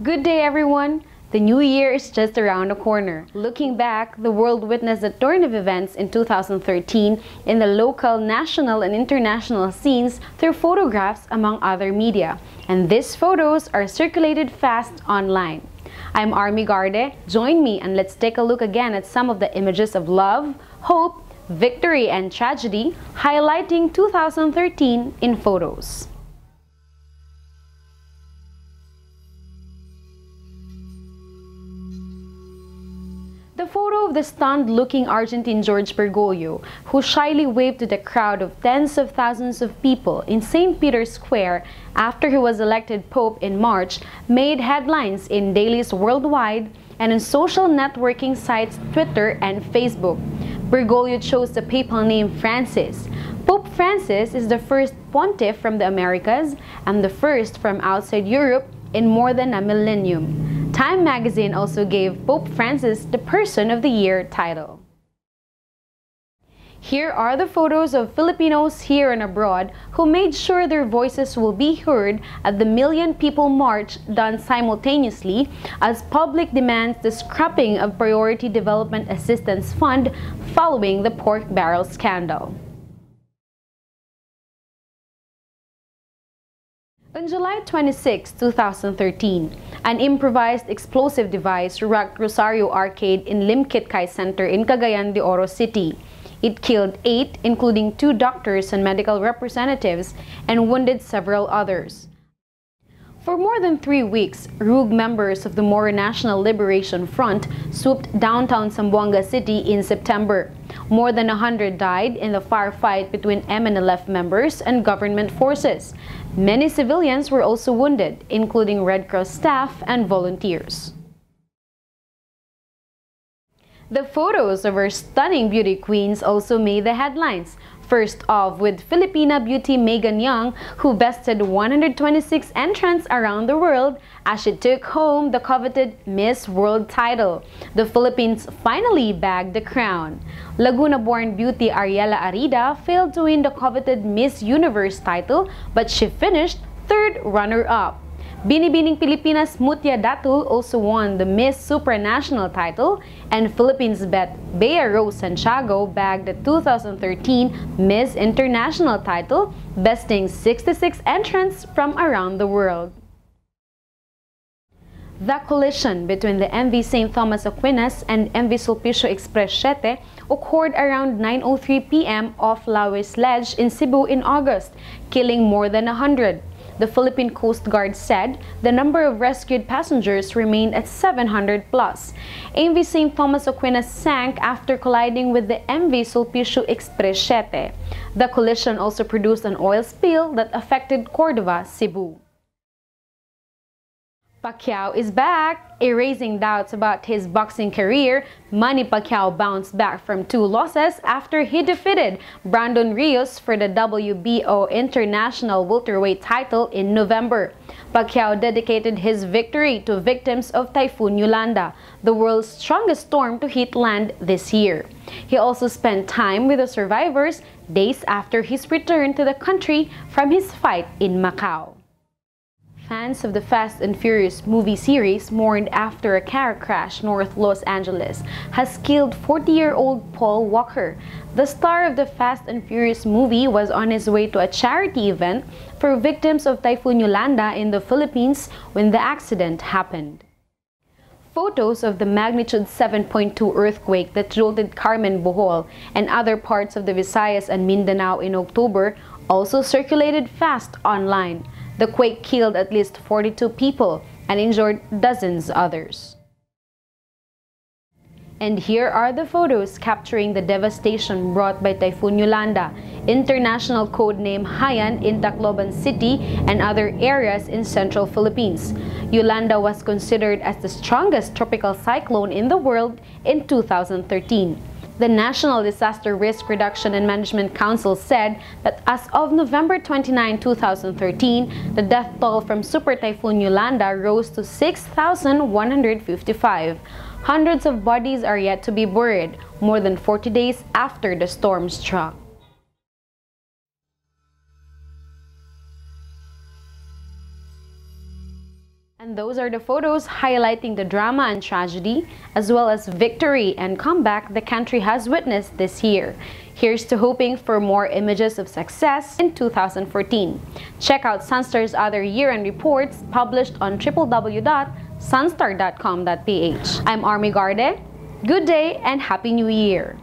Good day, everyone. The new year is just around the corner. Looking back, the world witnessed a torrent of events in 2013 in the local, national, and international scenes through photographs, among other media. And these photos are circulated fast online. I'm Army Garde. Join me and let's take a look again at some of the images of love, hope, victory, and tragedy, highlighting 2013 in photos. Photo of the stunned-looking Argentine Jorge Bergoglio, who shyly waved to the crowd of tens of thousands of people in St. Peter's Square after he was elected Pope in March, made headlines in dailies worldwide and in social networking sites Twitter and Facebook. Bergoglio chose the papal name Francis. Pope Francis is the first pontiff from the Americas and the first from outside Europe in more than a millennium. Time magazine also gave Pope Francis the Person of the Year title. Here are the photos of Filipinos here and abroad who made sure their voices will be heard at the Million People March done simultaneously as public demands the scrapping of Priority Development Assistance Fund following the pork barrel scandal. On July 26, 2013, an improvised explosive device rocked Rosario Arcade in Limketkai Center in Cagayan de Oro City. It killed eight, including two doctors and medical representatives, and wounded several others. For more than three weeks, RUG members of the Moro National Liberation Front swooped downtown Zamboanga City in September. More than 100 died in the firefight between MNLF members and government forces. Many civilians were also wounded, including Red Cross staff and volunteers. The photos of our stunning beauty queens also made the headlines. First off with Filipina beauty Megan Young, who bested 126 entrants around the world as she took home the coveted Miss World title. The Philippines finally bagged the crown. Laguna-born beauty Ariella Arida failed to win the coveted Miss Universe title, but she finished third runner-up. Binibining Pilipinas Mutia Datul also won the Miss Supranational title and Philippines bet Bea Rose Santiago bagged the 2013 Miss International title, besting 66 entrants from around the world. The collision between the MV St. Thomas Aquinas and MV Sulpicio Express 7 occurred around 9.03 p.m. off Lawis Ledge in Cebu in August, killing more than 100 the Philippine Coast Guard said the number of rescued passengers remained at 700 plus. MV St. Thomas Aquinas sank after colliding with the MV Sulpicio Express 7. The collision also produced an oil spill that affected Cordova, Cebu. Pacquiao is back, erasing doubts about his boxing career. Manny Pacquiao bounced back from two losses after he defeated Brandon Rios for the WBO International Welterweight title in November. Pacquiao dedicated his victory to victims of Typhoon Yolanda, the world's strongest storm to hit land this year. He also spent time with the survivors days after his return to the country from his fight in Macau. Fans of the Fast and Furious movie series mourned after a car crash north Los Angeles has killed 40-year-old Paul Walker. The star of the Fast and Furious movie was on his way to a charity event for victims of Typhoon Yolanda in the Philippines when the accident happened. Photos of the magnitude 7.2 earthquake that jolted Carmen Bohol and other parts of the Visayas and Mindanao in October also circulated fast online. The quake killed at least 42 people and injured dozens others. And here are the photos capturing the devastation brought by Typhoon Yolanda, international code name Haiyan in Tacloban City and other areas in central Philippines. Yolanda was considered as the strongest tropical cyclone in the world in 2013. The National Disaster Risk Reduction and Management Council said that as of November 29, 2013, the death toll from Super Typhoon Yolanda rose to 6,155. Hundreds of bodies are yet to be buried, more than 40 days after the storm struck. And those are the photos highlighting the drama and tragedy, as well as victory and comeback the country has witnessed this year. Here's to hoping for more images of success in 2014. Check out Sunstar's other year-end reports published on www.sunstar.com.ph. I'm Army Garde. Good day and Happy New Year!